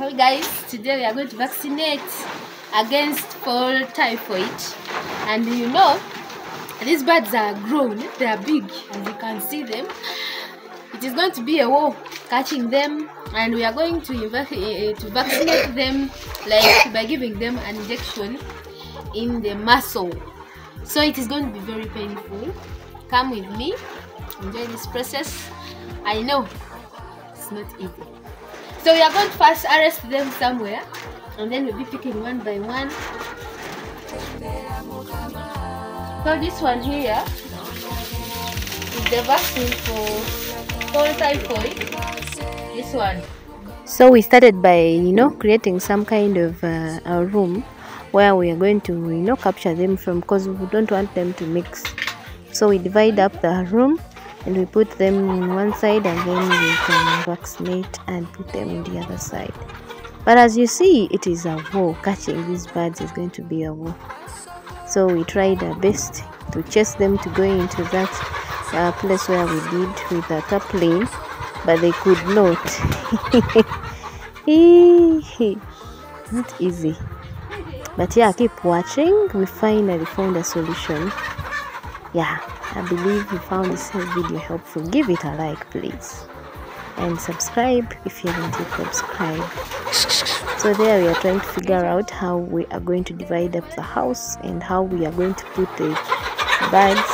Hi guys, today we are going to vaccinate against fowl typhoid. And you know, these birds are grown, they are big, as you can see them. It is going to be a war catching them, and we are going to, invac- eh, to vaccinate them like by giving them an injection in the muscle. So it is going to be very painful. Come with me, enjoy this process. I know it's not easy. So we are going to first arrest them somewhere and then we'll be picking one by one. So this one here is the vaccine for fowl typhoid. This one. So we started by, you know, creating some kind of uh, a room where we are going to, you know, capture them from because we don't want them to mix. So we divide up the room and we put them in one side and then we can vaccinate and put them in the other side. But as you see, it is a war. Catching these birds is going to be a war. So we tried our best to chase them to go into that uh, place where we did with the airplane, but they could not. not easy. But yeah, keep watching. We finally found a solution. Yeah, I believe you found this video helpful. Give it a like, please. And subscribe if you haven't yet subscribed. So there we are trying to figure out how we are going to divide up the house and how we are going to put the birds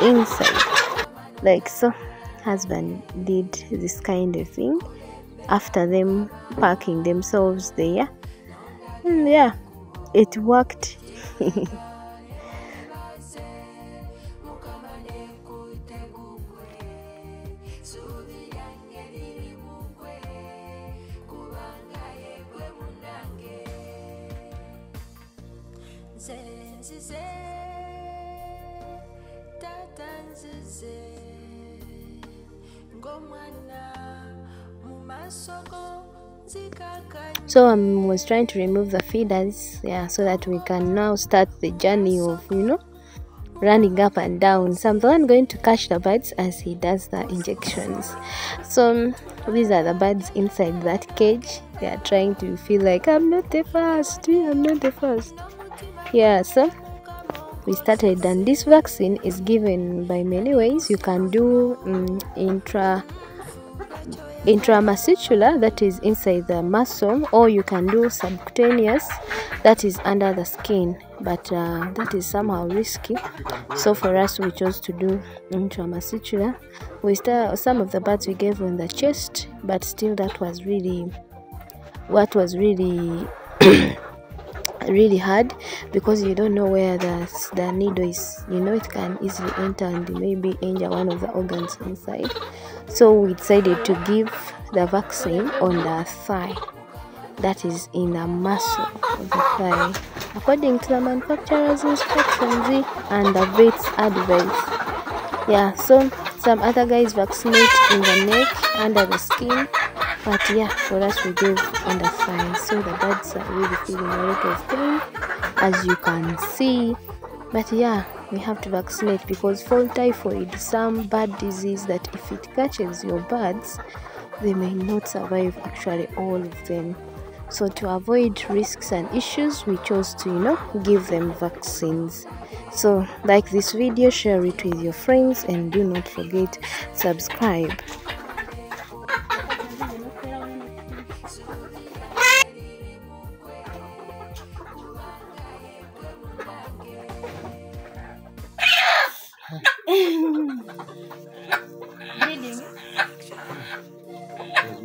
inside. Like so, husband did this kind of thing after them parking themselves there. And yeah, it worked. So I um, was trying to remove the feeders, yeah, so that we can now start the journey of you know running up and down. So I'm the one going to catch the birds as he does the injections. So um, these are the birds inside that cage. They are trying to feel like I'm not the first. I'm not the first. Yeah, so we started, and this vaccine is given by many ways. You can do um, intra intramuscular that is inside the muscle or you can do subcutaneous that is under the skin. But uh, that is somehow risky. So for us we chose to do intramuscular. We start some of the birds we gave on the chest but still that was really what was really really hard because you don't know where the, the needle is. You know it can easily enter and maybe injure one of the organs inside. So we decided to give the vaccine on the thigh. That is in the muscle of the thigh. According to the manufacturer's instructions and the vet's advice yeah so some other guys vaccinate in the neck under the skin but yeah for us we gave the thigh so the birds are really feeling a lot of pain as you can see. But yeah we have to vaccinate because fowl typhoid is some bad disease that if it catches your birds they may not survive actually all of them. So to avoid risks and issues we chose to you know give them vaccines. So like this video share it with your friends and do not forget subscribe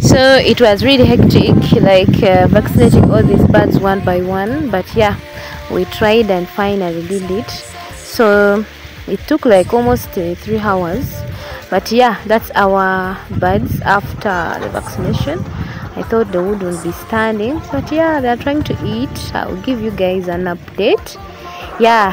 So it was really hectic, like uh, vaccinating all these birds one by one. But yeah, we tried and finally did it. So it took like almost uh, three hours. But yeah, that's our birds after the vaccination. I thought they wouldn't be standing, but yeah, they're trying to eat. I'll give you guys an update. Yeah,